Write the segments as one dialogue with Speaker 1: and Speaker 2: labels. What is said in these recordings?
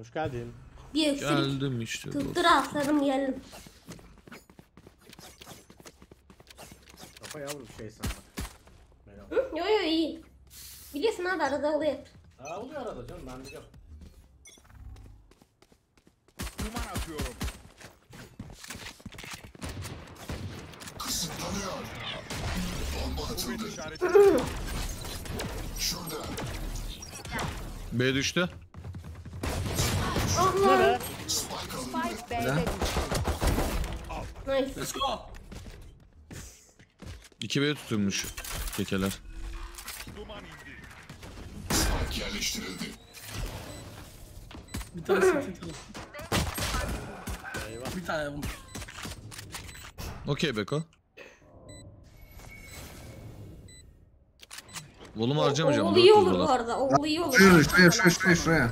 Speaker 1: Hoş geldin.
Speaker 2: Bir öksürük
Speaker 3: Geldim işte.
Speaker 2: tuttur aslanım geldim.
Speaker 1: Kafa yavrum şey sana. Merhaba.
Speaker 2: Hı? Yo yo iyi. Biliyorsun abi arada oluyor.
Speaker 1: Ha oluyor arada canım ben biliyorum.
Speaker 4: Duman atıyorum.
Speaker 5: Kısıtlanıyor. Bomba atıldı. Şurada.
Speaker 3: B düştü.
Speaker 6: B'de
Speaker 2: Nice.
Speaker 7: Let's go.
Speaker 3: 2 B tutulmuş kekeler.
Speaker 5: Spike yerleştirildi.
Speaker 7: Bir tane sıkıntı. Bir tane vur.
Speaker 3: Okey Beko. Volum harcamayacağım.
Speaker 2: Oğul
Speaker 3: 400
Speaker 2: iyi olur bu arada. Oğul iyi olur.
Speaker 8: Şuraya şuraya şuraya şuraya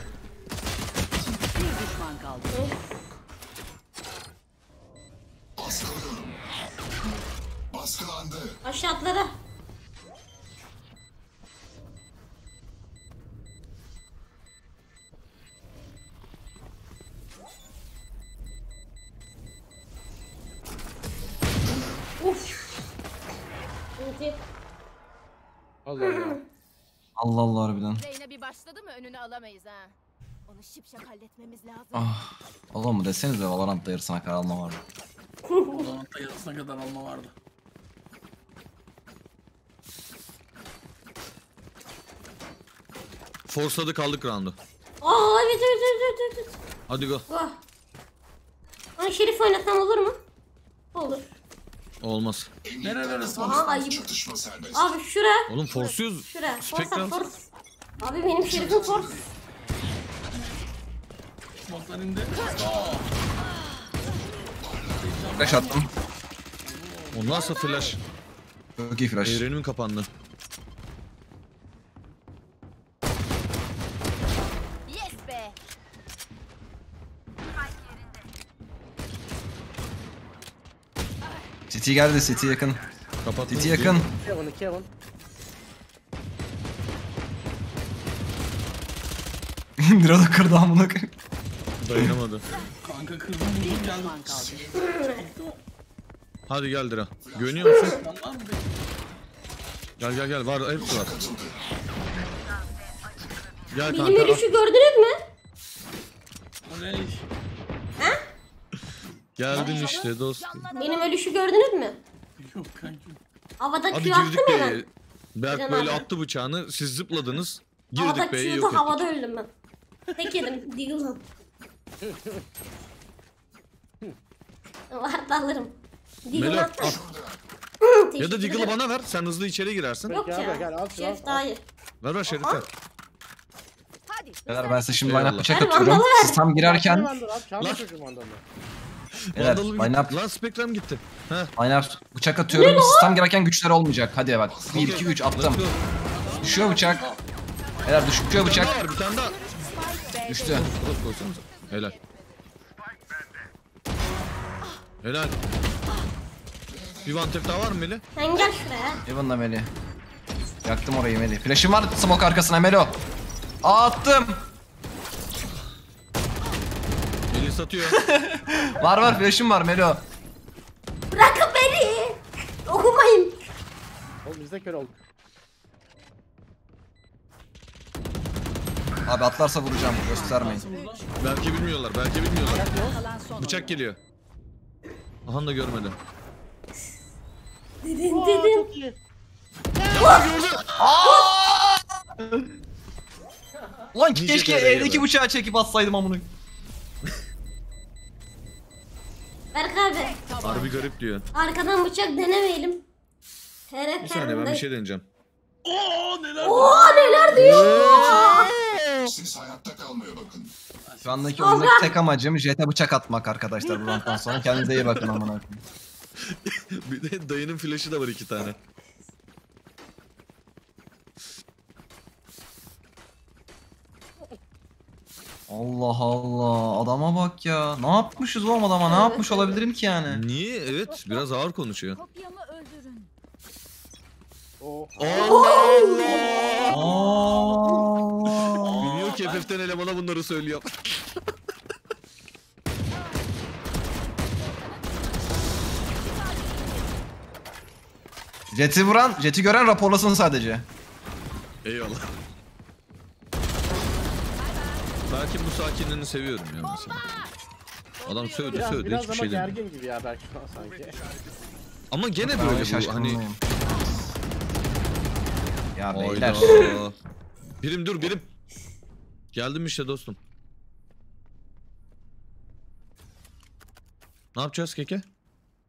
Speaker 1: Allah Allah.
Speaker 8: Allah Allah harbiden.
Speaker 9: Reyna bir başladı mı önünü alamayız ha. Onu şipşak halletmemiz lazım.
Speaker 8: Ah. Allah mı desenize Valorant'ta yarısına kadar alma var.
Speaker 7: O zaman da yarısına kadar alma vardı.
Speaker 3: Forsladı kaldık round'u.
Speaker 2: Aa evet evet evet evet. evet.
Speaker 3: Hadi go.
Speaker 2: Vah. Ay Şerif oynasam olur mu? Olur.
Speaker 3: Olmaz.
Speaker 7: Nerelere
Speaker 2: Aha ayıp. Abi şura.
Speaker 3: Oğlum forsuyoruz.
Speaker 2: Şura. Forsa
Speaker 3: Spectrum.
Speaker 2: force. Abi benim Şerif'im force.
Speaker 7: Smoke'lar indi.
Speaker 8: Flash attım.
Speaker 3: O nasıl flash?
Speaker 8: Çok iyi flash.
Speaker 3: Evrenimin kapandı.
Speaker 8: City geldi City yakın.
Speaker 3: Kapattım.
Speaker 8: City yakın.
Speaker 1: Kevin, Kevin.
Speaker 8: Dira da kırdı amına koyayım.
Speaker 3: Dayanamadı.
Speaker 7: Kanka kırdım.
Speaker 6: Düşman kaldı.
Speaker 3: Hadi gel Dira. Görünüyor musun? Gel gel gel. Var hepsi var. Gel
Speaker 2: Benim
Speaker 3: kanka.
Speaker 2: ölüşü gördünüz mü?
Speaker 7: Oley.
Speaker 3: Geldin işte dostum.
Speaker 2: Benim ölüşü gördünüz mü?
Speaker 7: Yok kanka.
Speaker 2: Havada
Speaker 3: Hadi
Speaker 2: Q attım
Speaker 3: girdik
Speaker 2: hemen.
Speaker 3: B'ye. Berk
Speaker 2: Can
Speaker 3: böyle
Speaker 2: abi.
Speaker 3: attı bıçağını. Siz zıpladınız.
Speaker 2: Havada
Speaker 3: Girdik B'ye
Speaker 2: Q'du
Speaker 3: yok ettik.
Speaker 2: havada öldüm ben. Tek yedim. Deagle'ım. Var da alırım. Deagle
Speaker 3: Melo
Speaker 2: attım.
Speaker 3: al.
Speaker 2: Hı,
Speaker 3: Ya da
Speaker 2: teşekkür ederim.
Speaker 3: bana ver. Sen hızlı içeri girersin.
Speaker 2: Yok
Speaker 1: Gel,
Speaker 2: ya.
Speaker 1: gel, al şunu, al,
Speaker 2: daha iyi.
Speaker 3: Ver ver Şerif'e.
Speaker 9: Hadi.
Speaker 8: Beyler ben size şimdi
Speaker 3: Eyvallah.
Speaker 8: line-up bıçak
Speaker 2: Ver,
Speaker 8: atıyorum.
Speaker 2: vandalı ver.
Speaker 8: Siz tam girerken
Speaker 1: Vandal al, çalma
Speaker 3: Lan.
Speaker 1: çocuğum vandalını.
Speaker 3: Bir
Speaker 8: line-up
Speaker 3: Lan Spectrum gitti. Heh.
Speaker 8: line-up bıçak atıyorum. Siz tam girerken güçler olmayacak. Hadi bak. 1 2 3 attım.
Speaker 3: Go.
Speaker 8: Düşüyor bıçak. Beyler düşüyor
Speaker 3: Bir tane
Speaker 8: bıçak.
Speaker 3: daha var bir tane daha.
Speaker 8: Düştü.
Speaker 3: Cross koysanıza. Helal. Helal. Bir one tap daha var mı Melih?
Speaker 2: Sen gel şuraya.
Speaker 8: Evan'la Meli. Yaktım orayı Meli. Flash'ım var smoke arkasına Melo. Aa, attım.
Speaker 3: Melih satıyor.
Speaker 8: Var var flash'ım var Melo.
Speaker 2: Bırakın beni. Okumayın.
Speaker 1: Oğlum biz de kör olduk.
Speaker 8: Abi atlarsa vuracağım göstermeyin.
Speaker 3: belki bilmiyorlar. Belki bilmiyorlar. Bıçak geliyor. Ahan da görmedi.
Speaker 2: Dedin
Speaker 1: Aa,
Speaker 2: dedin.
Speaker 8: Lan keşke
Speaker 3: gibi.
Speaker 8: bıçağı çekip atsaydım amına.
Speaker 2: Berk abi.
Speaker 3: Harbi garip diyor.
Speaker 2: Arkadan bıçak denemeyelim. Her
Speaker 3: Bir saniye ben bir şey deneyeceğim.
Speaker 7: Oo neler
Speaker 2: Oo neler diyor.
Speaker 5: Siz hayatta kalmaya bakın.
Speaker 8: Şu andaki oyundaki tek amacım jete bıçak atmak arkadaşlar bu rounddan sonra. Kendinize iyi bakın amına koyayım.
Speaker 3: bir de dayının flash'ı da var iki tane.
Speaker 8: Allah Allah adama bak ya. Ne yapmışız oğlum adama? Ne yapmış olabilirim ki yani?
Speaker 3: Niye? Evet biraz ağır konuşuyor.
Speaker 9: Kopyamı öldürün.
Speaker 1: Oo.
Speaker 3: Allah Allah.
Speaker 8: Aa.
Speaker 3: Bilmiyor İlk FF'ten elemana bunları söylüyor.
Speaker 8: Jet'i vuran, Jet'i gören raporlasın sadece.
Speaker 3: Eyvallah. Sakin bu sakinliğini seviyorum ya mesela. Adam sövdü
Speaker 1: Biraz,
Speaker 3: sövdü
Speaker 1: biraz
Speaker 3: hiçbir
Speaker 1: ama
Speaker 3: şey demiyor.
Speaker 1: gergin gibi ya belki şu an sanki.
Speaker 3: Ama gene
Speaker 8: Ben
Speaker 3: böyle bu hani...
Speaker 8: Ya beyler.
Speaker 3: Birim dur birim. Geldim işte dostum. Ne yapacağız keke?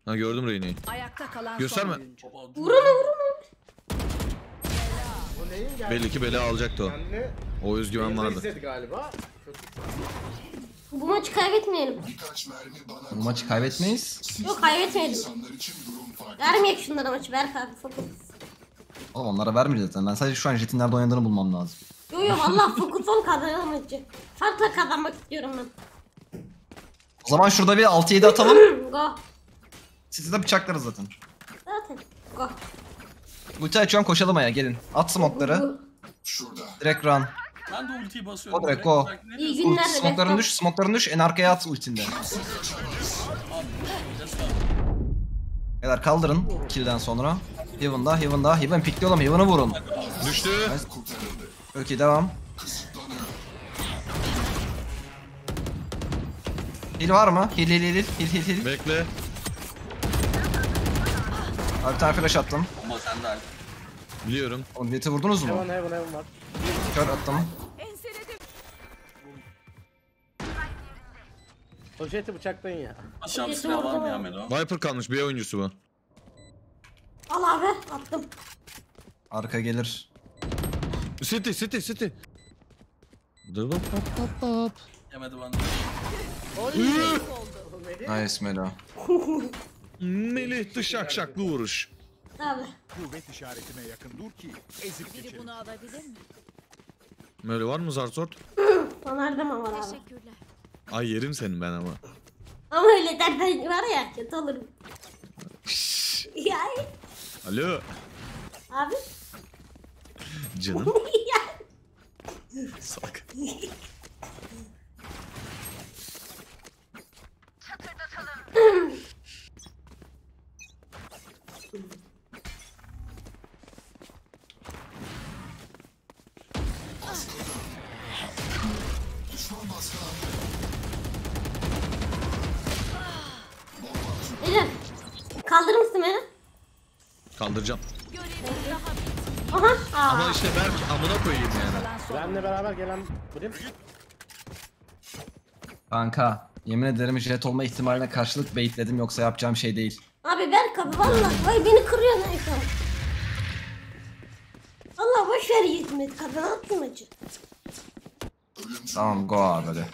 Speaker 3: Ha gördüm Reyne'yi.
Speaker 6: Ayakta kalan
Speaker 3: Gösterme.
Speaker 2: Vurun vurun.
Speaker 3: Belli ki bela alacaktı o. O özgüven vardı.
Speaker 1: galiba.
Speaker 2: Bu maçı kaybetmeyelim.
Speaker 8: Bu maçı kaybetmeyiz.
Speaker 2: Yok kaybetmeyelim. Vermeyek şunlara maçı Berk abi fokus.
Speaker 8: Oğlum onlara vermeyeceğiz zaten. Ben sadece şu an Jet'in nerede oynadığını bulmam lazım.
Speaker 2: Yo yo valla fokus ol kazanalım maçı. Farkla kazanmak istiyorum ben.
Speaker 8: O zaman şurada bir 6-7 atalım.
Speaker 2: Go.
Speaker 8: Sizi de bıçaklarız zaten.
Speaker 2: Zaten. Go.
Speaker 8: Ulti açıyorum koşalım aya gelin. At smoke'ları.
Speaker 5: Şurada.
Speaker 8: Direkt run.
Speaker 7: Ben de ultiyi basıyorum.
Speaker 8: O direkt o.
Speaker 2: İyi
Speaker 8: Ulti,
Speaker 2: günler de
Speaker 8: smoke'larını düş, smoke'larını düş. En arkaya at ultinde. Beyler kaldırın kill'den sonra. Heaven'da, Heaven'da. Heaven pikli oğlum. Heaven'ı vurun.
Speaker 3: Düştü.
Speaker 5: Kurtarıldı.
Speaker 8: Okey devam. Heal var mı? Heal heal heal heal heal heal.
Speaker 3: Bekle.
Speaker 8: Abi bir tane flash attım.
Speaker 7: Ama sen de
Speaker 3: Biliyorum.
Speaker 8: Oğlum Jet'i vurdunuz mu?
Speaker 1: Heaven heaven heaven var.
Speaker 8: Kör attım.
Speaker 1: O jeti bıçaklayın ya.
Speaker 7: Aşağı bir silah var mı ya. Melo?
Speaker 3: Viper kalmış bir oyuncusu bu.
Speaker 2: Al abi attım.
Speaker 8: Arka gelir.
Speaker 3: City city city. Dı bap bap bap bap.
Speaker 7: Yemedi bana.
Speaker 8: Nice Melo.
Speaker 3: Melih dışak şaklı vuruş.
Speaker 2: Abi.
Speaker 4: Kuvvet işaretime yakın dur ki ezip
Speaker 9: Biri
Speaker 4: geçelim.
Speaker 9: bunu alabilir mi?
Speaker 3: Böyle var mı Zarsort?
Speaker 2: Onarda mı var abi?
Speaker 9: Teşekkürler.
Speaker 3: Ay yerim senin ben ama.
Speaker 2: Ama öyle derden var ya kötü olurum. ya
Speaker 3: Alo.
Speaker 2: abi.
Speaker 3: Canım. Salak. Kaldıracağım.
Speaker 2: Aha.
Speaker 3: Ama işte Berk amına koyayım yani.
Speaker 1: Benle beraber gelen Brim.
Speaker 8: Kanka. Yemin ederim jet olma ihtimaline karşılık baitledim yoksa yapacağım şey değil.
Speaker 2: Abi Berk abi valla. Vay beni kırıyor neyse. Valla boş ver hizmet kadın attı maçı.
Speaker 5: Ölümcül.
Speaker 8: Tamam go abi hadi.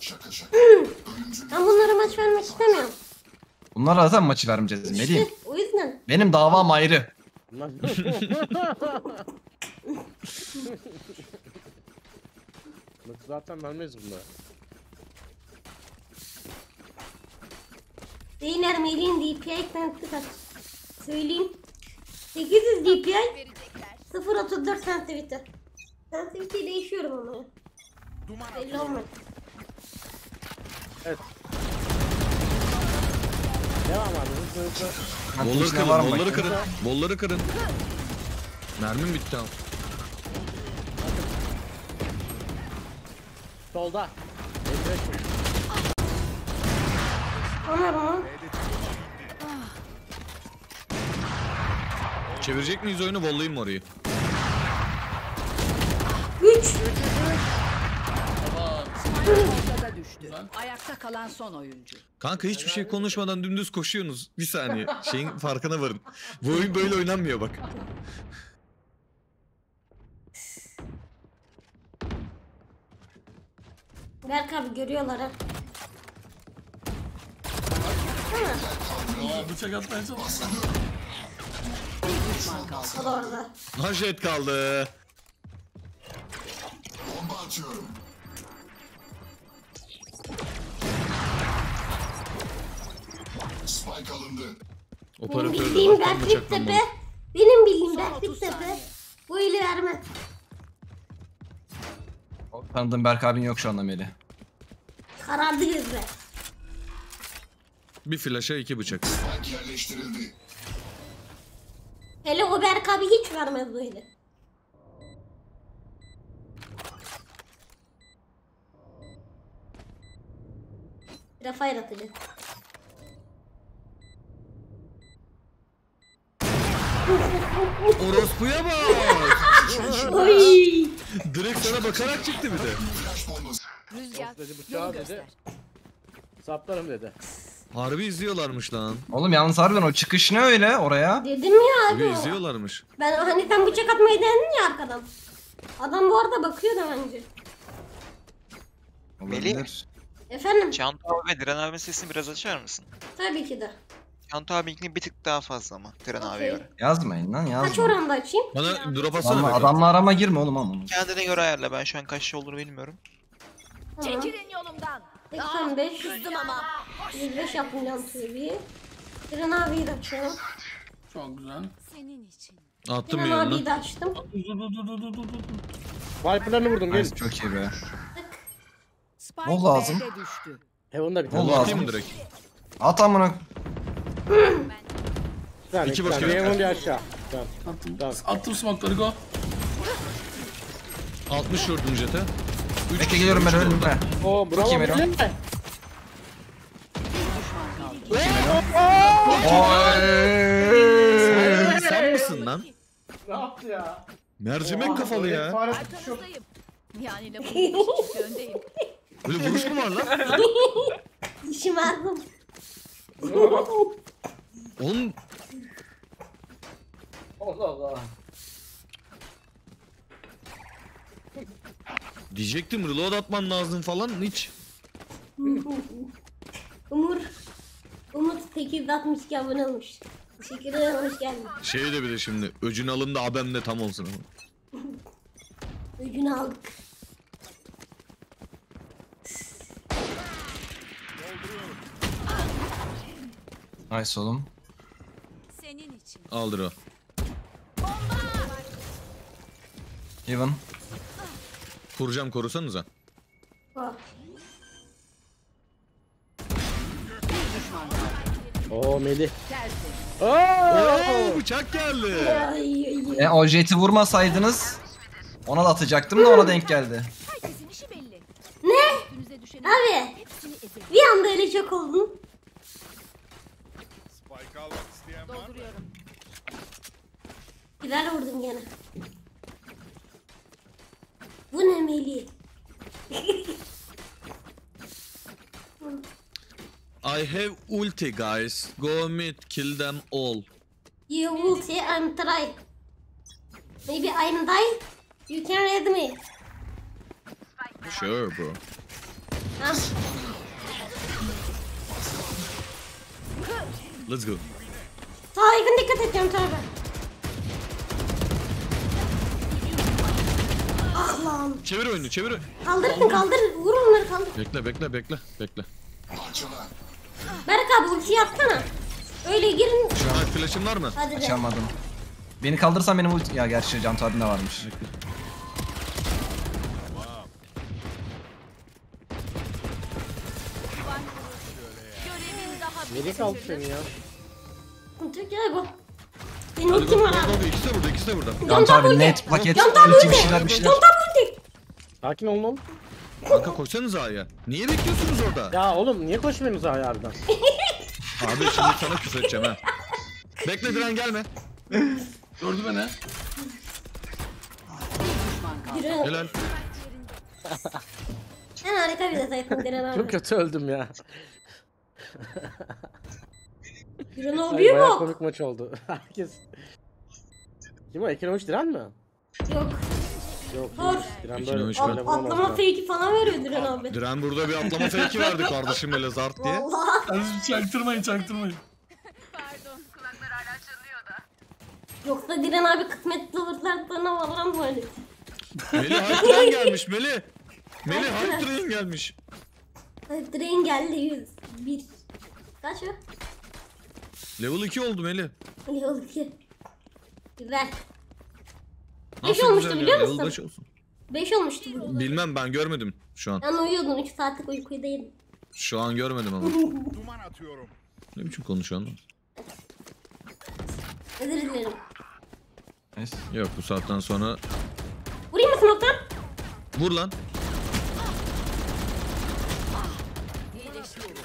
Speaker 5: Şaka şaka. Ölümcül.
Speaker 2: Ben bunlara maç vermek istemiyorum.
Speaker 8: Bunlara zaten maçı vermeyeceğiz Melih'im.
Speaker 2: İşte o yüzden.
Speaker 8: Benim davam ayrı.
Speaker 1: Bak Zaten vermeyiz bunları.
Speaker 2: Beyler Melih'in DPI sensitif at. Söyleyeyim. 800 DPI
Speaker 9: Verecekler.
Speaker 2: 0.34 sensitivity. Sensitivity değişiyorum ama. Belli olmadı.
Speaker 1: Devam abi hızlı hızlı.
Speaker 8: Ben
Speaker 3: Bolları kırın,
Speaker 8: var mı
Speaker 3: bolları
Speaker 8: bakayım?
Speaker 3: kırın. Bolları kırın. Mermim bitti ama.
Speaker 1: Solda. Mi?
Speaker 2: Onlar mı?
Speaker 3: Çevirecek miyiz oyunu? Bollayayım mı orayı?
Speaker 2: 3.
Speaker 6: düştü. Ayakta kalan son oyuncu.
Speaker 3: Kanka hiçbir şey konuşmadan dümdüz koşuyorsunuz. Bir saniye. Şeyin farkına varın. Bu oyun böyle oynanmıyor bak.
Speaker 2: Berk abi görüyorlar ha.
Speaker 7: Aa bıçak atmaya çalışıyor.
Speaker 6: Bir düşman kaldı.
Speaker 2: O da orada.
Speaker 3: Haşet kaldı.
Speaker 5: Bomba atıyorum. Spike alındı.
Speaker 2: Benim
Speaker 3: Operatör
Speaker 2: bildiğim
Speaker 3: alttan
Speaker 2: Berk
Speaker 3: bıçaklanmalı.
Speaker 2: Tepe. Benim bildiğim
Speaker 9: Son
Speaker 2: Berk
Speaker 9: 30
Speaker 2: Tepe. Bu eli vermez.
Speaker 8: Tanıdığım Berk abin yok şu anda Melih.
Speaker 2: Karardı gözler.
Speaker 3: Bir flaşa iki bıçak.
Speaker 5: Spike yerleştirildi.
Speaker 2: Hele o Berk abi hiç vermez böyle. Rafa yaratıcı.
Speaker 3: Orospuya bak.
Speaker 2: Oy.
Speaker 3: Direkt sana bakarak çıktı bir de.
Speaker 9: Rüzgar.
Speaker 1: Dedi
Speaker 9: Yolu göster.
Speaker 1: Saplarım dedi.
Speaker 3: Harbi izliyorlarmış lan.
Speaker 8: Oğlum yalnız harbiden o çıkış ne öyle oraya?
Speaker 2: Dedim ya
Speaker 3: Harbi
Speaker 2: abi.
Speaker 3: izliyorlarmış.
Speaker 2: Ben hani sen bıçak atmayı denedin ya arkadan. Adam bu arada bakıyor da bence.
Speaker 8: Olabilir.
Speaker 2: Efendim?
Speaker 10: Çanta abi ve Diren abinin sesini biraz açar mısın?
Speaker 2: Tabii ki de.
Speaker 10: Çanta abininkini bir tık daha fazla ama Diren abiye
Speaker 2: Okey.
Speaker 10: göre.
Speaker 8: Yazmayın lan
Speaker 2: Kaç
Speaker 8: yazmayın.
Speaker 2: oranda açayım?
Speaker 3: Bana drop atsana.
Speaker 8: Adamla, adamla arama girme oğlum ama.
Speaker 10: Kendine göre ayarla ben şu an kaç şey olduğunu bilmiyorum.
Speaker 2: Tamam.
Speaker 9: Çekilin yolumdan.
Speaker 2: 85.
Speaker 9: Kızdım ama.
Speaker 2: 105 yaptım can TV. Diren abiyi de açıyorum.
Speaker 7: Çok güzel.
Speaker 9: Senin için.
Speaker 3: Attım bir
Speaker 2: Diren abiyi de açtım.
Speaker 7: Dur dur dur dur dur dur dur.
Speaker 1: Viper'larını vurdum.
Speaker 8: Nice, çok iyi be.
Speaker 6: Spike
Speaker 8: O lazım.
Speaker 6: B'de düştü.
Speaker 1: Heaven'da bir
Speaker 8: O
Speaker 1: tane.
Speaker 8: lazım.
Speaker 3: Atayım mı direkt?
Speaker 8: At amına.
Speaker 1: Bir tane,
Speaker 3: İki
Speaker 1: iki tane.
Speaker 3: bakıyor.
Speaker 1: Bir Heaven bir aşağı. Tamam.
Speaker 7: Attım.
Speaker 1: Tamam.
Speaker 7: Attım smoke'ları go.
Speaker 3: 60 vurdum jete.
Speaker 8: Bekle geliyorum ben ölme.
Speaker 1: Oo bravo. Melih.
Speaker 8: Oy.
Speaker 3: Sen misin lan?
Speaker 1: Ne yaptı ya?
Speaker 3: Mercimek kafalı ya.
Speaker 9: Arkanızdayım. Yani lafın öndeyim.
Speaker 3: Böyle vuruş mu var lan?
Speaker 2: Dişim ağrım.
Speaker 3: Oğlum
Speaker 1: Allah Allah.
Speaker 3: diyecektim reload atman lazım falan hiç.
Speaker 2: Umur. Umut 862 abone olmuş. Teşekkür ederim hoş geldin.
Speaker 3: Şey de bir de şimdi öcün alın da abem de tam olsun ama.
Speaker 2: Öcünü aldık.
Speaker 8: Nice oğlum.
Speaker 6: Senin için.
Speaker 3: Aldır o.
Speaker 8: Even.
Speaker 3: Kuracağım korusanıza.
Speaker 2: Bak.
Speaker 1: Oo Melih.
Speaker 3: Oo bıçak geldi.
Speaker 8: E o jeti vurmasaydınız ona da atacaktım da ona denk geldi.
Speaker 9: Herkesin işi belli.
Speaker 2: Ne?
Speaker 9: Üstünüze düşen
Speaker 2: Abi bir anda öyle çok oldun.
Speaker 4: Spike almak isteyen var mı?
Speaker 9: Dolduruyorum.
Speaker 2: Birer vurdum gene. Bu ne Melih?
Speaker 3: I have ulti guys. Go mid kill them all.
Speaker 2: You see I'm try. Maybe I'm die. You can read me.
Speaker 3: Sure bro.
Speaker 2: Ah,
Speaker 3: Let's go.
Speaker 2: Sağa yakın dikkat edeceğim tabi. Ah lan.
Speaker 3: Çevir oyunu çevir.
Speaker 2: Kaldırın kaldır. Vur onları kaldır.
Speaker 3: Bekle bekle bekle bekle.
Speaker 2: Berk abi ultiyi atsana. Öyle girin.
Speaker 3: Ay flash'ın var mı?
Speaker 2: Hadi.
Speaker 8: Açamadım. Beni kaldırsan benim ulti... Ya gerçi Can abinde varmış.
Speaker 9: Görevin daha
Speaker 1: Melih kaldı seni ya.
Speaker 2: Ya bu. Benim
Speaker 3: Hadi go
Speaker 2: ultim
Speaker 3: go
Speaker 2: var abi.
Speaker 3: go. İkisi de burada ikisi de burada.
Speaker 8: Abi
Speaker 2: ulti.
Speaker 8: net paket
Speaker 2: Can tabi
Speaker 8: ulti
Speaker 2: ulti.
Speaker 8: bir şeyler bir şeyler.
Speaker 2: Can tabi ulti.
Speaker 1: Sakin olun oğlum.
Speaker 3: Kanka koşsanız A'ya. Niye bekliyorsunuz orada?
Speaker 1: Ya oğlum niye koşmuyorsunuz ayardan?
Speaker 3: Abi şimdi sana küfür edeceğim ha. Bekle diren gelme.
Speaker 7: Gördü beni.
Speaker 2: Yürü.
Speaker 3: Helal.
Speaker 2: En harika bir detay Diren abi.
Speaker 1: Çok kötü öldüm ya. Bayağı
Speaker 2: bak.
Speaker 1: komik maç oldu. Herkes. Kim o? Ekin Avuç Diren mi?
Speaker 2: Yok.
Speaker 1: Yok.
Speaker 2: Dur.
Speaker 1: Diren
Speaker 3: Ekin
Speaker 1: böyle
Speaker 3: Avuç
Speaker 1: böyle
Speaker 3: ben.
Speaker 1: vuramaz
Speaker 2: Atlama fake'i falan veriyor Diren abi.
Speaker 3: Diren burada bir atlama fake'i verdi kardeşim böyle zart diye.
Speaker 2: Vallahi.
Speaker 7: Hadi çaktırmayın çaktırmayın.
Speaker 2: Yoksa Diren abi kısmetli olurlarına varan böyle.
Speaker 3: Melih hype train gelmiş Melih. Melih hype train gelmiş.
Speaker 2: Diren geldi 101. Kaç o?
Speaker 3: Level 2 oldu Melih.
Speaker 2: Yol 2. Güzel.
Speaker 3: Nasıl
Speaker 2: olmuştu
Speaker 3: güzel
Speaker 2: biliyor
Speaker 3: ya,
Speaker 2: musun?
Speaker 3: Level 5 olsun.
Speaker 2: 5 olmuştu bu.
Speaker 3: Bilmem ben görmedim şu an.
Speaker 2: Ben uyuyordum 2 saatlik uykuydaydım.
Speaker 3: Şu an görmedim ama.
Speaker 4: Duman atıyorum.
Speaker 3: Ne biçim konuşuyorsun lan?
Speaker 2: Özür dilerim.
Speaker 8: Nice.
Speaker 3: Yok bu saatten sonra
Speaker 2: Vurayım mı smoke'tan?
Speaker 3: vur lan.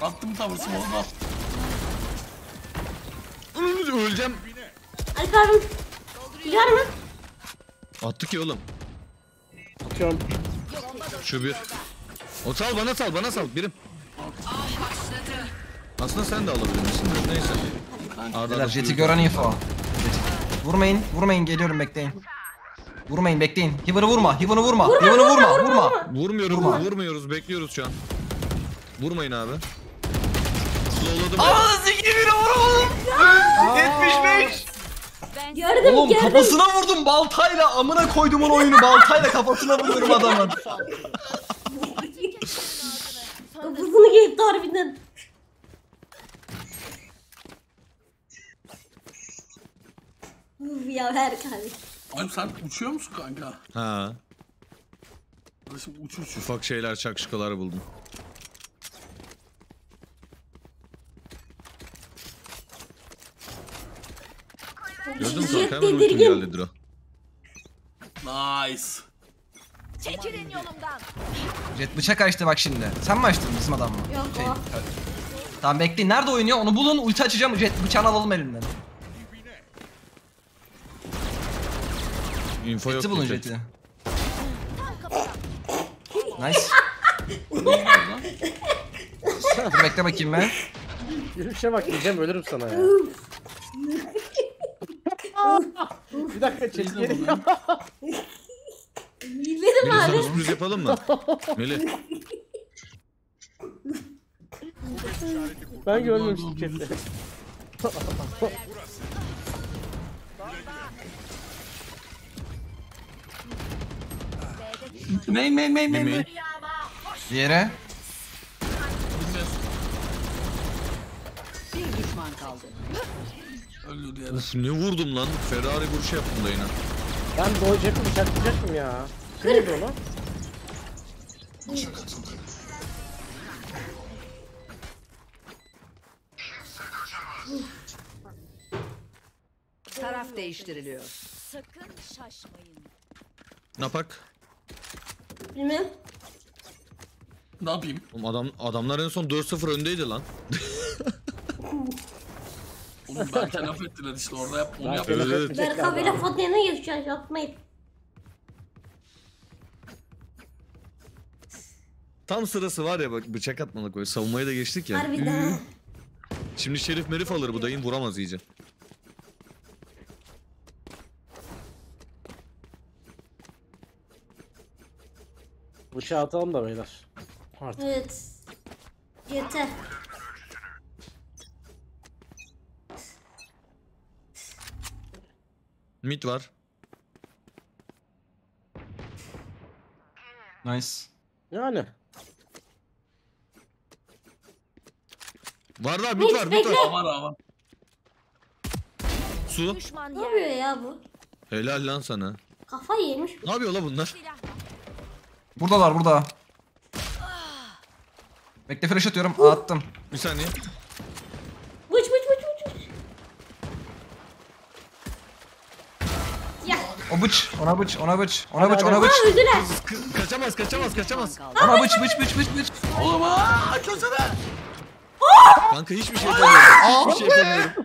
Speaker 7: Attım tavırsın oldu.
Speaker 3: Öleceğim.
Speaker 2: Alp abim. Var mı?
Speaker 3: Attı ki oğlum.
Speaker 1: Atıyorum.
Speaker 3: Şu bir. O sal bana sal bana sal birim. Aslında sen de alabilirsin. Neyse.
Speaker 8: Beyler Jet'i gören info. Vurmayın, vurmayın geliyorum bekleyin. Vurmayın bekleyin. Hivan'ı vurma, Hivan'ı vurma. Hivan'ı vurma, vurma.
Speaker 3: Vurmuyoruz,
Speaker 8: Vurma.
Speaker 3: vurmuyoruz. Bekliyoruz şu an. Vurmayın abi. Slowladım.
Speaker 8: Aa zikiri vuramadım. 75.
Speaker 2: Gördüm
Speaker 8: Oğlum
Speaker 2: gördüm.
Speaker 8: kafasına vurdum baltayla. Amına koydumun oyunu baltayla kafasına vuruyorum adamın.
Speaker 2: Kafasını giyip harbiden. Uf ya ver abi.
Speaker 7: Alp sen uçuyor musun kanka?
Speaker 3: Ha.
Speaker 7: Kardeşim uç uç.
Speaker 3: Ufak şeyler çakışkalar buldum.
Speaker 2: Jet
Speaker 3: kanka hemen ultim
Speaker 2: tedirgin.
Speaker 3: geldi Dro.
Speaker 7: Nice.
Speaker 9: Çekilin yolumdan.
Speaker 8: Jet bıçak açtı bak şimdi. Sen mi açtın bizim adam mı?
Speaker 2: Yok
Speaker 8: Şey,
Speaker 2: o.
Speaker 8: Tamam bekleyin. Nerede oynuyor? Onu bulun. Ulti açacağım. Jet bıçağını alalım elinden.
Speaker 3: Info yok
Speaker 8: Jet'i bulun
Speaker 3: diyecek.
Speaker 8: Jet'i. Nice. Dur bekle bakayım ben.
Speaker 1: Yürüyüşe bak diyeceğim ölürüm sana ya. Bir dakika çek geri.
Speaker 2: Bilmedim
Speaker 3: Melih sana
Speaker 2: abi.
Speaker 3: sürpriz yapalım mı? Melih.
Speaker 1: ben görmemiştim chat'te.
Speaker 7: Main main main main.
Speaker 3: Main.
Speaker 7: main.
Speaker 8: Diğeri.
Speaker 6: Bir düşman kaldı.
Speaker 7: Öldü
Speaker 3: ne vurdum lan. Ferrari vuruşu yaptım da yine.
Speaker 1: Ben cep'i bıçaklayacaktım ya. Kim yedi onu?
Speaker 6: Taraf değiştiriliyor.
Speaker 9: Sakın şaşmayın.
Speaker 3: Napak.
Speaker 2: Bilmem.
Speaker 7: Ne yapayım?
Speaker 3: Oğlum adam, adamlar en son 4-0 öndeydi lan.
Speaker 7: Oğlum belki laf ettiler işte orada yap onu yap.
Speaker 3: Evet.
Speaker 1: etmeyecekler
Speaker 2: Berk abiyle. Fatih'e geçeceğiz yapmayın.
Speaker 3: Tam sırası var ya bak bıçak atmalık böyle. Savunmaya da geçtik ya.
Speaker 2: Harbiden. ha.
Speaker 3: Şimdi Şerif Merif alır bu dayın vuramaz iyice.
Speaker 1: Bıçağı atalım da beyler. Artık.
Speaker 2: Evet. Yeter.
Speaker 3: Mid var.
Speaker 8: Nice.
Speaker 1: Yani.
Speaker 3: Var var mid var mid var.
Speaker 7: Aman aman.
Speaker 3: Su.
Speaker 9: Düşman
Speaker 2: Ne yapıyor ya bu?
Speaker 3: Helal lan sana.
Speaker 2: Kafa yemiş.
Speaker 3: Ne yapıyor la bunlar?
Speaker 8: Buradalar burada. Bekle flash atıyorum. Attım.
Speaker 3: Bir saniye.
Speaker 2: Bıç bıç bıç bıç. bıç. Ya.
Speaker 8: O bıç. Ona bıç. Ona bıç. Ona bıç. Ona bıç.
Speaker 2: Aa öldüler.
Speaker 3: Kı- kaçamaz kaçamaz kaçamaz.
Speaker 8: Ona bıç bıç bıç bıç bıç.
Speaker 7: Oğlum aaa açılsana.
Speaker 3: Kanka hiçbir şey yapamıyorum. Hiçbir şey yapamıyorum.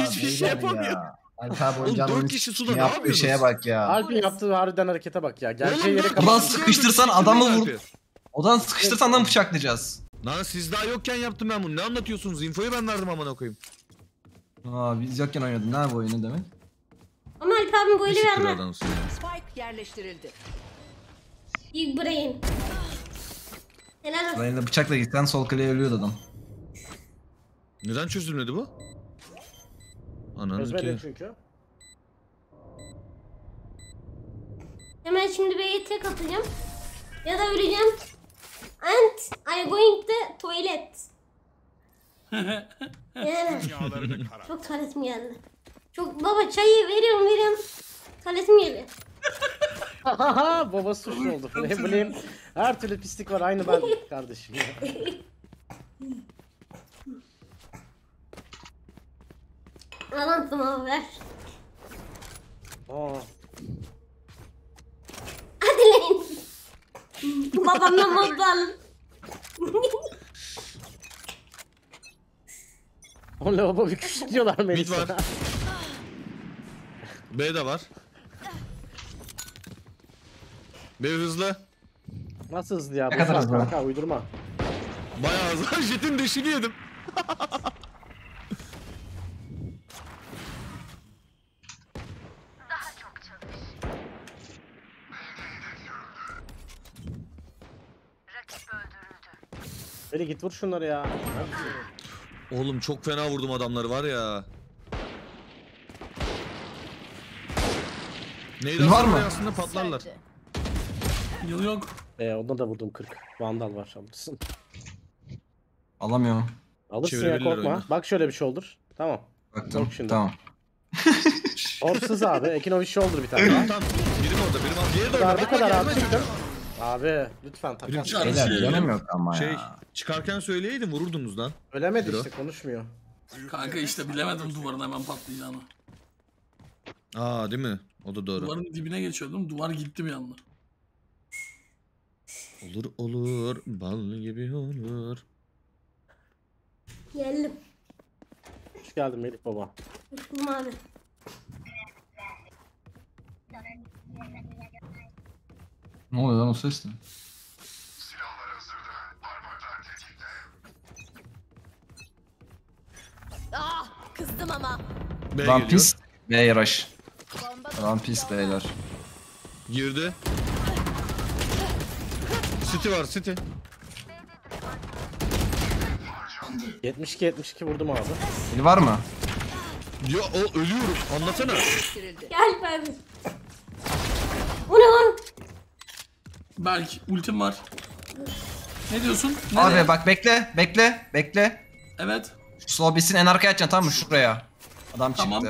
Speaker 3: Hiçbir şey yapamıyorum.
Speaker 8: Alp abi
Speaker 3: Oğlum dört kişi suda ne
Speaker 8: yaptığı
Speaker 3: yapıyorsunuz?
Speaker 8: şeye bak ya.
Speaker 1: Alp'in yaptığı harbiden harekete bak ya.
Speaker 3: Oğlum
Speaker 1: yere
Speaker 8: Ulan
Speaker 1: kapat.
Speaker 8: sıkıştırsan adamı vur. Odan sıkıştırsan adamı bıçaklayacağız.
Speaker 3: Lan siz daha yokken yaptım ben bunu. Ne anlatıyorsunuz? Infoyu ben verdim amına koyayım.
Speaker 8: Aa biz yokken oynadın. Ne bu oyunu demek?
Speaker 2: Ama Alp abim böyle
Speaker 3: siktir
Speaker 2: verme.
Speaker 3: adamsın ya.
Speaker 6: Spike yerleştirildi.
Speaker 2: Big brain. Helal olsun.
Speaker 8: Bıçakla gitsen sol kaleye ölüyordu adam.
Speaker 3: Neden çözülmedi bu? Ananın
Speaker 1: Çözmedi
Speaker 3: ki.
Speaker 1: çünkü.
Speaker 2: Hemen şimdi B'ye tek atacağım. Ya da öleceğim. And I going to toilet. yani çok tuvaletim geldi. Çok baba çayı veriyorum veriyorum. Tuvaletim geliyor.
Speaker 1: Baba suçlu oldu. Ne bileyim. Her türlü pislik var aynı ben kardeşim ya.
Speaker 2: Alansın abi ver.
Speaker 1: Aa.
Speaker 2: Hadi lan. Babamdan mutlu alın.
Speaker 1: O lavabo bir küçük diyorlar
Speaker 3: Mid
Speaker 1: Melisa.
Speaker 3: var. B de var. B hızlı.
Speaker 1: Nasıl hızlı ya?
Speaker 8: Ne kadar hızlı?
Speaker 1: Kanka uydurma.
Speaker 3: Bayağı hızlı. Jet'in deşini yedim.
Speaker 1: Böyle git vur şunları ya.
Speaker 3: Oğlum çok fena vurdum adamları var ya. Neydi
Speaker 8: Var
Speaker 3: aslında
Speaker 8: mı?
Speaker 3: aslında patlarlar.
Speaker 7: Yıl yok.
Speaker 1: Ee, onda da vurdum 40. Vandal var alırsın.
Speaker 8: Alamıyorum.
Speaker 1: Alırsın ya korkma.
Speaker 3: oyunu.
Speaker 1: Bak şöyle bir şey olur. Tamam.
Speaker 8: Baktım.
Speaker 1: Yok şimdi.
Speaker 8: Tamam.
Speaker 1: Orsuz abi. Ekinovic shoulder bir tane.
Speaker 3: Tamam tamam. Birim orada birim orada. Diğeri de
Speaker 1: Bu
Speaker 3: orada.
Speaker 1: kadar bu kadar
Speaker 3: gelme
Speaker 1: abi
Speaker 3: çocuğa.
Speaker 1: çıktım. Abi lütfen
Speaker 3: Birim
Speaker 1: takas.
Speaker 3: çıkar.
Speaker 8: Beyler canım yok ama
Speaker 3: Şey
Speaker 8: ya.
Speaker 3: çıkarken söyleyeydin vururdunuz lan.
Speaker 1: Ölemedi
Speaker 3: Bro.
Speaker 1: işte konuşmuyor.
Speaker 7: Kanka işte bilemedim duvarın hemen patlayacağını.
Speaker 3: Aa değil mi? O da doğru.
Speaker 7: Duvarın dibine geçiyordum. Duvar gitti bir anda.
Speaker 3: Olur olur. Bal gibi olur.
Speaker 2: Geldim.
Speaker 1: Hoş geldin Melih baba.
Speaker 2: Hoşum abi.
Speaker 8: Ne oluyor lan o ses ne?
Speaker 9: Ah kızdım ama.
Speaker 3: B
Speaker 8: Lan
Speaker 3: geliyor.
Speaker 8: pis. B yaraş. Lan pis beyler.
Speaker 3: Girdi. City var City.
Speaker 1: 72 72 vurdum abi.
Speaker 8: Biri var mı?
Speaker 3: Ya o ölüyorum. Anlatsana.
Speaker 2: Gel abi. O ne lan?
Speaker 7: Berk ultim var. Ne diyorsun? Nereye?
Speaker 8: Abi bak bekle. Bekle. Bekle.
Speaker 7: Evet.
Speaker 8: Slow bitsin en arkaya atacaksın tamam mı? Şuraya. Adam çıktı.
Speaker 7: Tamam.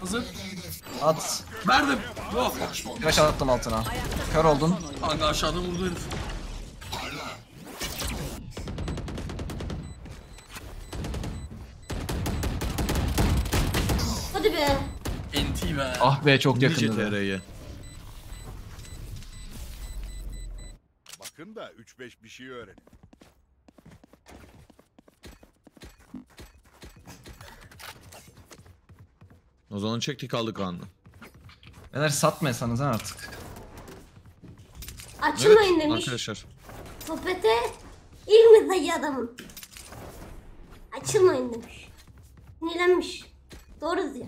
Speaker 7: Hazır.
Speaker 8: At.
Speaker 7: Verdim. Yok.
Speaker 8: Flash attım altına. Kör oldun.
Speaker 7: Kanka aşağıdan vurdu herif.
Speaker 2: Hadi be.
Speaker 7: NT be.
Speaker 8: Ah be çok
Speaker 3: Nice
Speaker 8: yakındı.
Speaker 3: TR'ye.
Speaker 4: Bakın da 3-5 bir şey öğrenin.
Speaker 3: O zaman çektik aldık anını.
Speaker 8: Beyler satmayasanız ha artık.
Speaker 2: Açılmayın demiş.
Speaker 3: arkadaşlar.
Speaker 2: Sohbete mesajı adamın. Açılmayın demiş. Sinirlenmiş. Doğru diyor.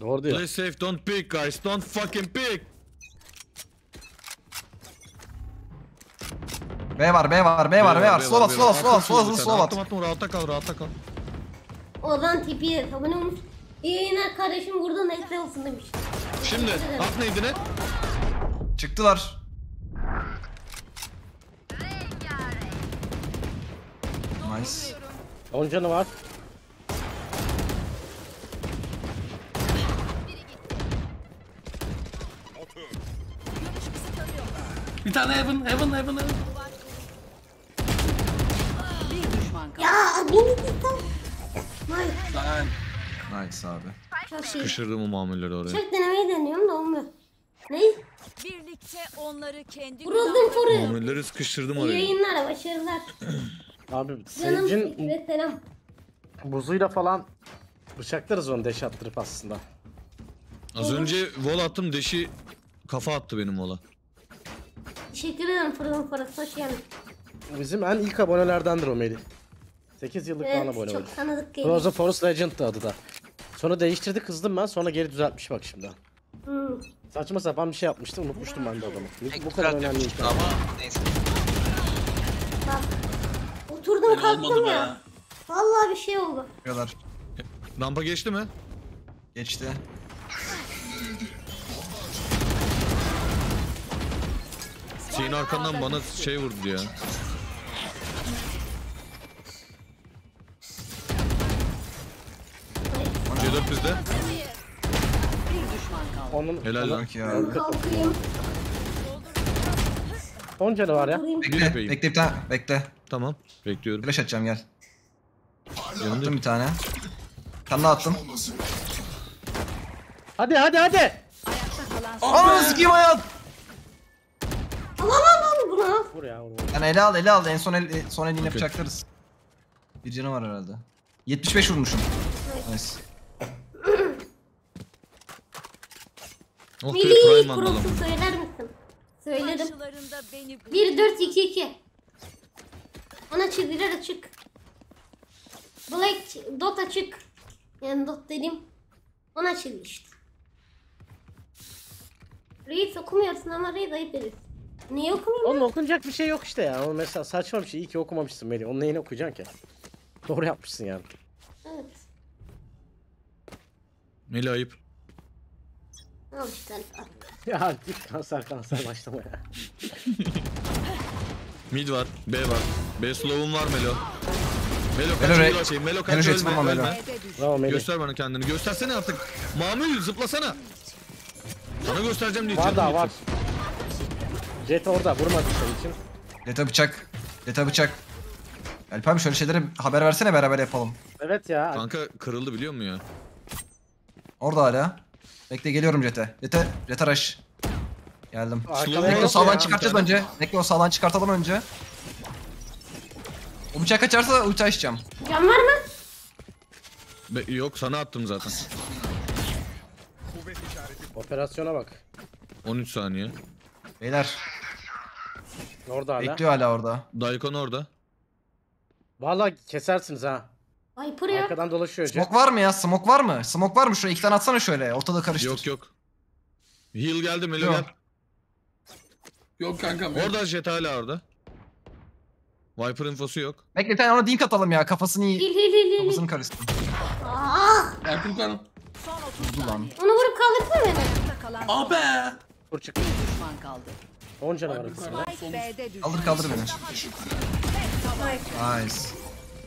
Speaker 1: Doğru diyor.
Speaker 3: Play safe don't pick guys. Don't fucking pick.
Speaker 8: B var B var B var B var. Slow at slow at slow
Speaker 3: Attım
Speaker 8: at.
Speaker 3: attım rahatta kal rahatta kal.
Speaker 2: Ozan tipi abone olmuş. İyi yayınlar kardeşim burada neyse olsun demiş.
Speaker 3: Şimdi at neydi ne?
Speaker 8: Çıktılar. Nice.
Speaker 1: 10 canı var.
Speaker 7: Bir tane heaven, heaven, heaven, heaven.
Speaker 6: Bir düşman kaldı.
Speaker 2: Ya beni.
Speaker 8: Nice abi.
Speaker 2: çok şey.
Speaker 3: Kışırdım o mamulleri oraya.
Speaker 2: Çok denemeyi deniyorum da olmuyor. Ne?
Speaker 9: Birlikte onları kendi
Speaker 2: Vuruldum foru.
Speaker 3: Mamulleri sıkıştırdım
Speaker 2: İyi
Speaker 3: oraya.
Speaker 2: yayınlar başarılar.
Speaker 1: Abi
Speaker 2: Canım
Speaker 1: Sage'in
Speaker 2: ve selam.
Speaker 1: buzuyla falan bıçaklarız onu deş attırıp aslında.
Speaker 3: Az önce vol attım deşi kafa attı benim vola.
Speaker 2: Teşekkür ederim fırın parası hoş geldin.
Speaker 1: Bizim en ilk abonelerdendir o Melih. 8 yıllık falan
Speaker 2: Evet
Speaker 1: abone oldu.
Speaker 2: çok tanıdık geliyor.
Speaker 1: Frozen Forest Legend'dı adı da. Sonra değiştirdi kızdım ben sonra geri düzeltmiş bak şimdi. Saçma sapan bir şey yapmıştı unutmuştum ben de adamı.
Speaker 10: Pek
Speaker 1: Bu kadar önemli değil.
Speaker 10: ama neyse.
Speaker 2: Bak. Oturdum
Speaker 7: Ben
Speaker 2: kalktım
Speaker 7: olmadı be.
Speaker 2: ya. Vallahi bir şey oldu.
Speaker 8: Kadar.
Speaker 3: Rampa geçti mi?
Speaker 8: Geçti.
Speaker 3: Şeyin arkandan bana şey vurdu ya. C4 bizde.
Speaker 6: kaldı.
Speaker 1: Onun,
Speaker 3: Helal lan.
Speaker 8: Bak ya.
Speaker 2: Kalkayım.
Speaker 1: 10 canı var ya.
Speaker 8: Bekle,
Speaker 3: yapayım.
Speaker 8: bekle bir tane. Bekle.
Speaker 3: Tamam. Bekliyorum.
Speaker 8: Flash atacağım gel.
Speaker 3: Yanında
Speaker 8: Attım bir tane. Kanla attım.
Speaker 1: Hadi hadi hadi.
Speaker 6: Son
Speaker 8: Ananı sikeyim hayat.
Speaker 2: Al al al al bunu al.
Speaker 1: Vur ya vur.
Speaker 8: Yani ele al ele al. En son el, son elini yapacaklarız. Bir canı var herhalde. 75 vurmuşum. Nice.
Speaker 2: Melih
Speaker 3: Prime Vandal'ım.
Speaker 2: kurultu söyler misin? Söyledim.
Speaker 9: Karşılarında beni
Speaker 2: 1 4 2 2. Ona çizgiler açık. Black dot açık. Yani dot dediğim ona çizgi işte. Reis okumuyorsun ama Reis ayıp ediyorsun. Niye okumuyorsun?
Speaker 1: Onun okunacak bir şey yok işte ya. O mesela saçma bir şey. İyi ki okumamışsın Melih. Onun neyini okuyacaksın ki? Doğru yapmışsın yani.
Speaker 2: Evet.
Speaker 3: Melih ayıp.
Speaker 2: Al işte.
Speaker 1: Ya git kanser kanser başlama ya.
Speaker 3: Mid var. B var. B slow'um var Melo. Melo kaç
Speaker 8: Melo re-
Speaker 3: Melo şey. Melo
Speaker 8: Melo
Speaker 3: kaç ölme,
Speaker 8: Melo.
Speaker 3: ölme.
Speaker 6: Düştü.
Speaker 1: Bravo Melih.
Speaker 3: Göster bana kendini. Göstersene artık. Mamül zıplasana. Sana göstereceğim diye.
Speaker 1: Var daha var. Jet orada vurmadı senin için.
Speaker 8: Leta bıçak. Leta bıçak. Alp abi şöyle şeylere haber versene beraber yapalım.
Speaker 1: Evet ya.
Speaker 3: Kanka kırıldı biliyor musun ya?
Speaker 8: Orada hala. Bekle geliyorum Jet'e. Jet'e, Jet'e rush. Geldim. Bekle o sağdan çıkartacağız önce. Bekle o sağdan çıkartalım önce. O bıçak kaçarsa ulti açacağım.
Speaker 2: Can var mı?
Speaker 3: Be- yok sana attım zaten.
Speaker 1: Operasyona bak.
Speaker 3: 13 saniye.
Speaker 8: Beyler
Speaker 1: Orada hala.
Speaker 8: bekliyor hala orada.
Speaker 3: Daikon orada.
Speaker 1: Vallahi kesersiniz ha.
Speaker 2: Viper yok.
Speaker 1: Arkadan dolaşıyor Jet.
Speaker 8: Smoke var mı ya? Smoke var mı? Smoke var mı? Şuraya iki tane atsana şöyle. Ortada karıştır.
Speaker 3: Yok yok. Heal geldi Melo
Speaker 8: Yok.
Speaker 3: gel.
Speaker 7: Yok kankam.
Speaker 3: Orada jet hala orada. Viper infosu yok.
Speaker 8: Bekle bir tane ona dink atalım ya. Kafasını iyi.
Speaker 2: Hil hil hil.
Speaker 8: Kafasını karıştır.
Speaker 2: Ah!
Speaker 7: Ertuğrul kanım.
Speaker 6: Son 30
Speaker 8: Vurdu lan.
Speaker 2: Onu vurup beni.
Speaker 6: Ayakta kalan son
Speaker 7: Abi.
Speaker 1: Vur çık.
Speaker 6: düşman kaldı.
Speaker 1: 10 canı var
Speaker 7: Ertuğrul
Speaker 1: ikisinde.
Speaker 7: kanım. Son.
Speaker 6: B'de düştü.
Speaker 8: Kaldır kaldır beni. Nice.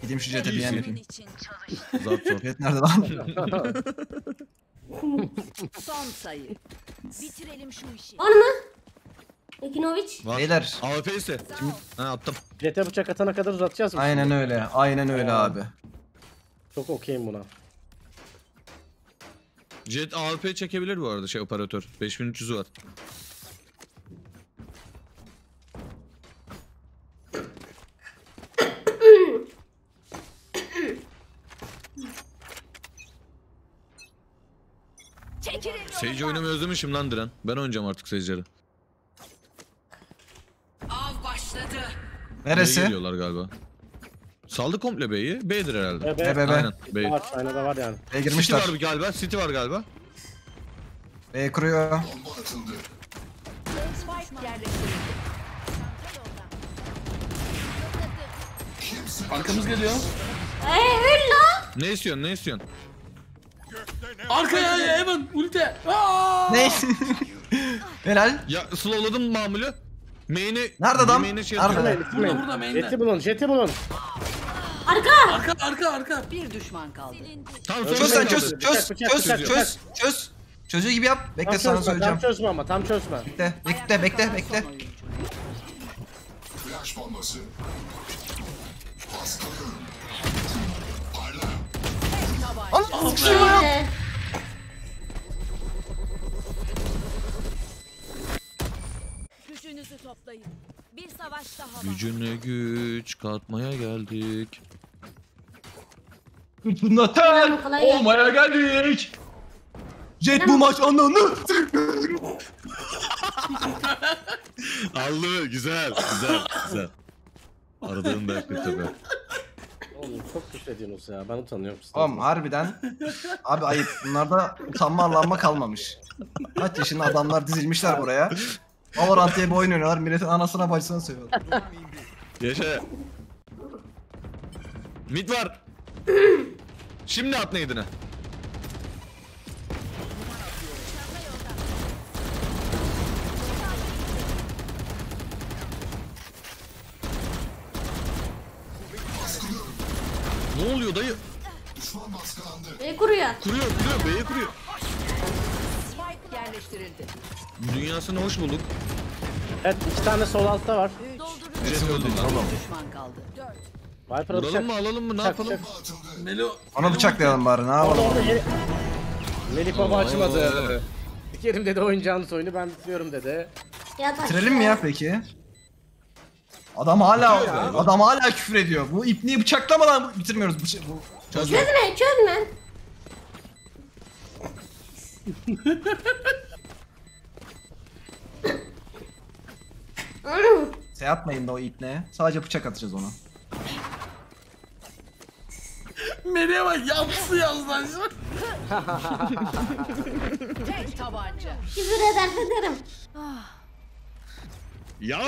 Speaker 8: Gideyim şu jete bir yen yapayım.
Speaker 3: Zat zor.
Speaker 8: Jet nerede lan?
Speaker 6: Son sayı.
Speaker 9: bitirelim şu işi.
Speaker 2: Var mı? Ekinovic.
Speaker 3: Var.
Speaker 8: Beyler.
Speaker 3: AWP ise. Ha attım.
Speaker 1: Jet'e bıçak atana kadar uzatacağız mı?
Speaker 8: Aynen öyle. Aynen öyle abi.
Speaker 1: Çok okeyim buna.
Speaker 3: Jet AWP çekebilir bu arada şey operatör. 5300'ü var.
Speaker 9: Çekilin
Speaker 3: Sage oynamayı özlemişim lan Diren. Ben oynayacağım artık Sage'leri.
Speaker 6: Av başladı.
Speaker 3: B'ye
Speaker 8: Neresi?
Speaker 3: geliyorlar galiba. Saldı komple B'yi. B'dir herhalde.
Speaker 1: Be
Speaker 8: Be
Speaker 1: be.
Speaker 3: Aynen. B.
Speaker 1: Var, aynı da var yani.
Speaker 8: B'ye
Speaker 3: City
Speaker 8: girmişler.
Speaker 3: var galiba. City var galiba.
Speaker 8: B kuruyor.
Speaker 6: Spike yerleştirildi.
Speaker 7: Arkamız geliyor.
Speaker 2: Eee öl la.
Speaker 3: Ne istiyorsun? Ne istiyorsun?
Speaker 7: Arkaya ya Evan. Ulti.
Speaker 8: Ne? Helal.
Speaker 3: Ya slowladım mamülü. Main'i...
Speaker 8: Nerede adam?
Speaker 3: Main'e şey
Speaker 8: Nerede?
Speaker 7: burada,
Speaker 1: bitirmeyin.
Speaker 7: main'de.
Speaker 1: Jet'i bulun, jet'i bulun.
Speaker 2: Arka.
Speaker 7: Arka arka arka.
Speaker 6: Bir düşman kaldı.
Speaker 3: Tamam
Speaker 1: Çöz
Speaker 8: Çöz sen çöz. Çöz. Çöz. Çöz. Çöz. Çözüyor gibi yap. Bekle
Speaker 1: Tam
Speaker 8: sana
Speaker 1: çözme,
Speaker 8: söyleyeceğim.
Speaker 1: tam çözme ama, tam çözme.
Speaker 8: Bekle. Bekle. Bekle. Bekle.
Speaker 5: Flash bombası.
Speaker 2: İşte.
Speaker 9: Gücünüzü
Speaker 3: Gücüne güç katmaya geldik.
Speaker 8: Natal.
Speaker 2: Kolay gelsin.
Speaker 8: Olmaya geldik. Jet bu maç ananı.
Speaker 3: Aldı güzel güzel güzel. Aradığım belki tabi.
Speaker 1: Oğlum çok küfür ediyorsunuz ya, ben utanıyorum.
Speaker 8: Oğlum harbiden. Abi ayıp. Bunlarda utanma arlanma kalmamış. Kaç yaşında adamlar dizilmişler buraya. Valorant diye bir oyun oynuyorlar. Milletin anasına bacısına söylüyorlar.
Speaker 3: Yaşa. Mid var. Şimdi at neydine? Ne oluyor dayı?
Speaker 2: E kuruyor.
Speaker 3: Kuruyor kuruyor B'ye kuruyor.
Speaker 6: Yerleştirildi.
Speaker 3: Dünyasını hoş bulduk.
Speaker 1: Evet iki tane sol altta var.
Speaker 3: Jet öldü lan.
Speaker 6: Bir düşman kaldı.
Speaker 1: Viper
Speaker 3: Vuralım
Speaker 1: atacak.
Speaker 3: mı alalım mı ne
Speaker 1: Çak,
Speaker 3: yapalım?
Speaker 7: Melo.
Speaker 8: Onu bıçaklayalım bari ne
Speaker 1: Orada
Speaker 8: yapalım.
Speaker 1: orada Melih- Melih baba açmadı. Sikerim dedi oyuncağınız oyunu ben bitiriyorum dedi.
Speaker 2: Ya
Speaker 8: Bitirelim mi ya peki? Adam hala adam hala küfür ediyor. Bu ipniği bıçaklamadan bitirmiyoruz. Bıça bu
Speaker 2: Çözme çözme.
Speaker 8: Şey yapmayın da o ipne. Sadece bıçak atacağız ona.
Speaker 7: Melih'e bak yapsı yazdı aşağı.
Speaker 6: Tek tabanca.
Speaker 2: Küfür eder ederim.
Speaker 3: Ya.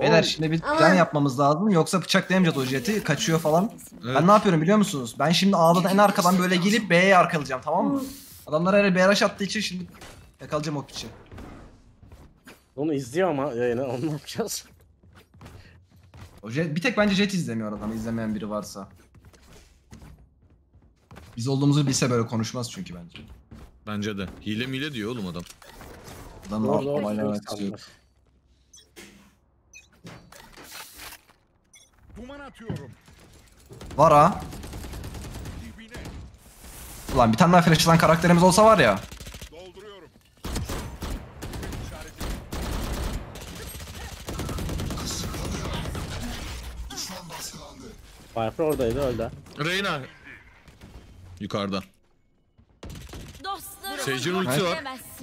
Speaker 8: Beyler şimdi bir plan yapmamız lazım yoksa bıçaklayamayacağız o jeti kaçıyor falan.
Speaker 3: Evet.
Speaker 8: Ben ne yapıyorum biliyor musunuz? Ben şimdi A'dan en arkadan böyle gelip B'ye arkalayacağım tamam mı? Adamlar her B rush attığı için şimdi yakalayacağım o piçi.
Speaker 1: Onu izliyor ama yayını onu ne yapacağız?
Speaker 8: O jet, bir tek bence jet izlemiyor adam izlemeyen biri varsa. Biz olduğumuzu bilse böyle konuşmaz çünkü bence.
Speaker 3: Bence de. Hile mile diyor oğlum adam.
Speaker 8: Adam
Speaker 1: Doğru doğru. doğru sanmış.
Speaker 4: Duman atıyorum.
Speaker 8: Var ha. Ulan bir tane daha flash'lan karakterimiz olsa var ya.
Speaker 1: Viper oradaydı öldü.
Speaker 3: Reyna. Yukarıda.
Speaker 9: Dostlarım.
Speaker 3: Seyircinin ultisi var.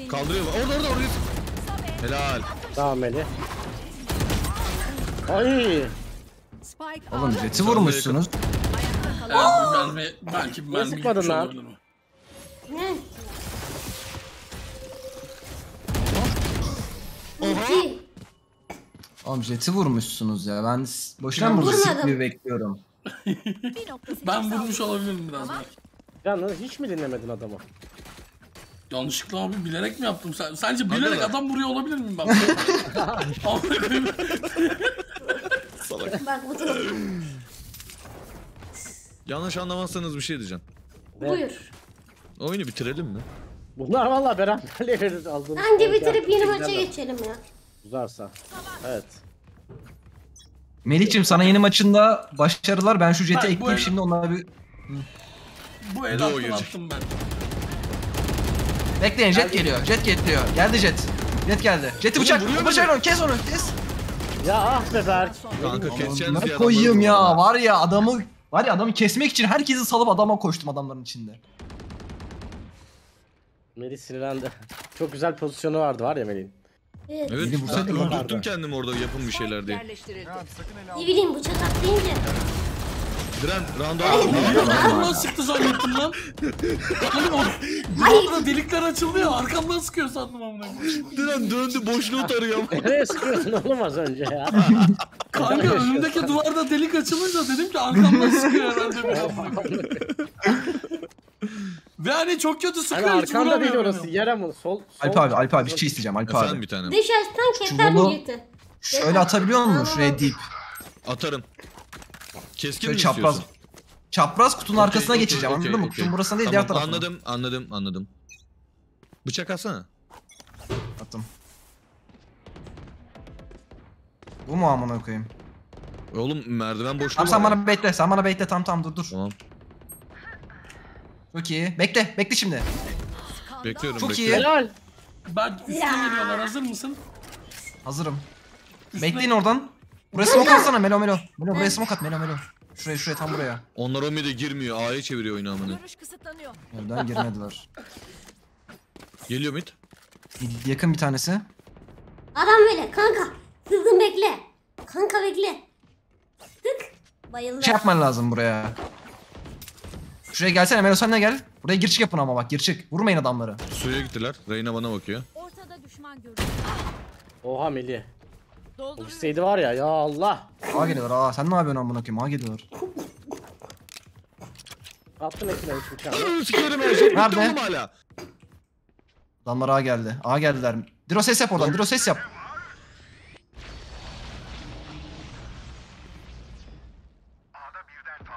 Speaker 3: Kaldırıyor. Orada orada orada. Helal.
Speaker 1: Tamam Melih. Ay.
Speaker 8: Oğlum jeti vurmuşsunuz.
Speaker 6: kalan
Speaker 7: Evet bir mermi. Belki bir mermi
Speaker 1: sıkmadın lan?
Speaker 3: Oha.
Speaker 8: Oğlum jeti vurmuşsunuz ya. Ben s- boşuna
Speaker 2: Ben
Speaker 8: mı burada
Speaker 2: vurmadım.
Speaker 8: sikmeyi bekliyorum.
Speaker 7: Ben vurmuş olabilirim biraz belki.
Speaker 1: Ya lan hiç mi dinlemedin adamı?
Speaker 7: Yanlışlıkla abi bilerek mi yaptım? Sen, sence bilerek adam vuruyor olabilir miyim ben? Amına koyayım.
Speaker 2: Bak bu.
Speaker 3: Yanlış anlamazsanız bir şey diyeceğim.
Speaker 2: Buyur.
Speaker 3: Oyunu bitirelim mi?
Speaker 1: Bunlar valla beraberliğe veririz aldığımız.
Speaker 2: Bence bitirip yeni maça geçelim ya.
Speaker 1: Uzarsa. Evet.
Speaker 8: Melih'cim sana yeni maçında başarılar. Ben şu jeti
Speaker 7: bu
Speaker 8: ekleyeyim
Speaker 7: el-
Speaker 8: şimdi onlara bir...
Speaker 7: Bu el
Speaker 3: girecek.
Speaker 7: attım ben.
Speaker 8: Bekleyin jet geliyor. Jet geliyor. Geldi jet. Jet geldi. Jet'i bıçak.
Speaker 3: vuruyor
Speaker 8: Bıçak onu kes onu kes.
Speaker 1: Ya ah be Berk.
Speaker 3: Kanka keseceğiniz
Speaker 8: Ne koyayım ya. Var ya adamı var ya adamı kesmek için herkesi salıp adama koştum adamların içinde.
Speaker 1: Melih sinirlendi. Çok güzel pozisyonu vardı var ya Melih'in.
Speaker 2: Evet.
Speaker 3: Evet
Speaker 8: Beni
Speaker 3: ben
Speaker 8: vursaydın lan.
Speaker 3: öldürttüm kendimi orada yapın bir şeyler diye.
Speaker 2: Ne bileyim bıçak at deyince.
Speaker 3: Diren round
Speaker 7: Arkamdan sıktı zannettim lan. Oğlum o duvarda delikler açıldı ya arkamdan sıkıyor sandım amına koyayım.
Speaker 3: Diren döndü boşluğu tarıyor.
Speaker 1: Nereye sıkıyorsun oğlum az önce ya?
Speaker 7: Kanka önümdeki duvarda delik açılınca dedim ki arkamdan sıkıyor herhalde bir amına koyayım. Ve hani çok kötü
Speaker 1: Hani
Speaker 7: sıkıyor hiç
Speaker 1: arkanda değil
Speaker 7: vuramıyorum.
Speaker 1: orası. Yere mi? Sol. sol
Speaker 8: Alp abi Alp abi bir şey isteyeceğim Alp
Speaker 3: Efendim
Speaker 8: abi.
Speaker 3: bir tanem.
Speaker 2: Dış açtan keser
Speaker 8: Çuvalı-
Speaker 2: milleti.
Speaker 8: Şöyle atabiliyor musun şuraya deyip.
Speaker 3: Atarım. Keskin
Speaker 8: Şöyle
Speaker 3: mi
Speaker 8: çapraz.
Speaker 3: istiyorsun?
Speaker 8: Çapraz kutunun
Speaker 3: Okey,
Speaker 8: arkasına
Speaker 3: okey,
Speaker 8: geçeceğim
Speaker 3: okey,
Speaker 8: anladın mı?
Speaker 3: okey.
Speaker 8: Kutunun burasına değil
Speaker 3: Tamam,
Speaker 8: diğer tarafına.
Speaker 3: Anladım anladım anladım. Bıçak atsana.
Speaker 8: Attım. Bu mu amına koyayım?
Speaker 3: Oğlum merdiven boşluğu
Speaker 8: Tamam sen
Speaker 3: var ya.
Speaker 8: bana bekle sen bana bekle tam tam dur dur.
Speaker 3: Tamam.
Speaker 8: Çok iyi. Bekle bekle şimdi.
Speaker 3: Bekliyorum
Speaker 8: Çok iyi.
Speaker 3: bekliyorum.
Speaker 1: Helal.
Speaker 7: Ben üstüne geliyorlar hazır mısın?
Speaker 8: Hazırım.
Speaker 7: Üstüne-
Speaker 8: Bekleyin oradan. Buraya smoke atsana Melo Melo. Melo buraya smoke at Melo Melo. Şuraya şuraya tam buraya.
Speaker 3: Onlar o mide girmiyor. A'ya çeviriyor oyunu
Speaker 9: kısıtlanıyor.
Speaker 8: Nereden girmediler.
Speaker 3: Geliyor mid.
Speaker 8: Yakın bir tanesi.
Speaker 2: Adam böyle kanka. Kızım bekle. Kanka bekle. Tık. Bayıldı.
Speaker 8: Şey yapman lazım buraya. Şuraya gelsene Melo sen de gel. Buraya gir çık yapın ama bak gir çık. Vurmayın adamları.
Speaker 3: Suya gittiler. Reyna bana bakıyor.
Speaker 9: Ortada düşman görüldü.
Speaker 1: Oha Melih. O gitseydi var ya ya Allah.
Speaker 8: Ağa geliyorlar aa sen ne yapıyorsun amına koyayım ağa geliyorlar.
Speaker 1: Attın ekine üç bıçağı.
Speaker 3: Sikerim her şey.
Speaker 8: Nerede?
Speaker 3: hala.
Speaker 8: Adamlar ağa geldi. Ağa geldiler. Diro ses yap oradan. Diro ses yap.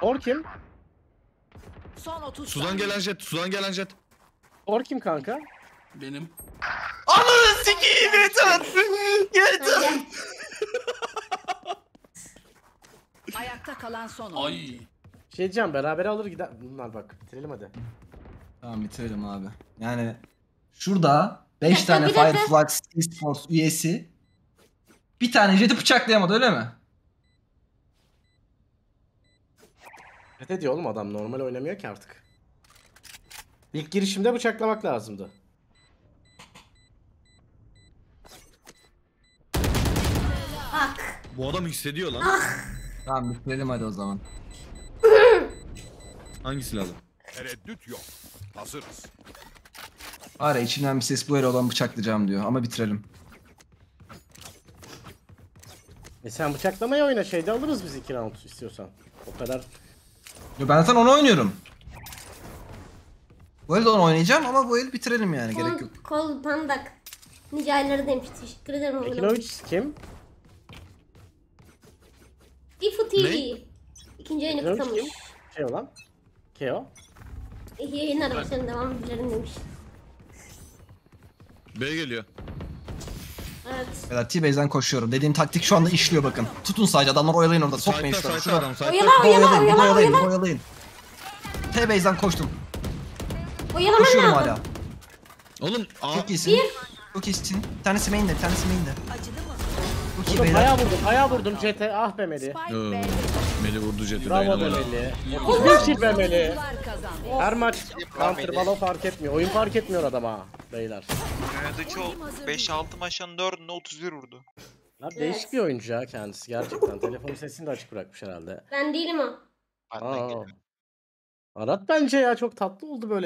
Speaker 1: Or kim?
Speaker 6: Son 30
Speaker 3: Sudan gelen jet. Sudan gelen jet.
Speaker 1: Or kim kanka?
Speaker 7: Benim.
Speaker 8: sikeyim Metan. Yeter.
Speaker 6: Ayakta kalan son.
Speaker 7: Ay.
Speaker 1: Şey diyeceğim beraber alır gider. Bunlar bak bitirelim hadi.
Speaker 8: Tamam bitirelim abi. Yani şurada 5
Speaker 2: dakika,
Speaker 8: tane. Fireflux Esports üyesi bir tane jeti bıçaklayamadı öyle mi?
Speaker 1: Ne diyor oğlum adam normal oynamıyor ki artık. İlk girişimde bıçaklamak lazımdı.
Speaker 3: Bu adam hissediyor lan.
Speaker 8: Tamam bitirelim hadi o zaman.
Speaker 3: Hangisi lazım?
Speaker 4: Tereddüt yok. Hazırız.
Speaker 8: Ara içinden bir ses bu el olan bıçaklayacağım diyor ama bitirelim.
Speaker 1: E sen bıçaklamayı oyna şeyde alırız biz iki round istiyorsan. O kadar.
Speaker 8: Yo, ben zaten onu oynuyorum. Bu el de onu oynayacağım ama bu el bitirelim yani gerek yok.
Speaker 2: Kol, kol pandak. Nice ayları demiş. Teşekkür ederim.
Speaker 1: Ekinovic kim?
Speaker 2: Difu TV.
Speaker 3: Ne?
Speaker 2: İkinci yayını kutlamış.
Speaker 1: kim? Şey olan. Keo.
Speaker 2: İyi yayınlar başlarına devam dilerim demiş.
Speaker 3: B geliyor.
Speaker 2: Evet.
Speaker 8: Beyler T-Base'den koşuyorum. Dediğim taktik şu anda işliyor bakın. Tutun sadece adamlar oyalayın orada. Sokmayın
Speaker 3: adam site'da.
Speaker 2: Oyala oyala
Speaker 8: oyalayın,
Speaker 2: oyala
Speaker 8: oyalayın,
Speaker 2: oyala.
Speaker 8: burada oyalayın. T-Base'den koştum.
Speaker 2: Oyalaman
Speaker 8: Koşuyorum
Speaker 2: lazım.
Speaker 8: hala.
Speaker 3: Oğlum A
Speaker 8: Çok iyisin. Çok iyisin. Bir tanesi main'de, bir tanesi main'de. Çok iyi
Speaker 1: Vurdum
Speaker 8: beyler.
Speaker 1: vurdum CT ah be Meli.
Speaker 6: Spike B'de
Speaker 3: Meli vurdu jeti
Speaker 1: Bravo be
Speaker 3: dayanamadı.
Speaker 1: Meli. 31 kill be Meli. Her maç counter balo fark etmiyor. Oyun fark etmiyor adama beyler.
Speaker 10: Oynadığı çoğu 5-6 maçın 4'ünde 31 vurdu.
Speaker 1: Abi değişik bir oyuncu ya kendisi gerçekten. Telefon sesini de açık bırakmış herhalde.
Speaker 2: Ben değilim o.
Speaker 1: Aa. Arat bence ya çok tatlı oldu böyle.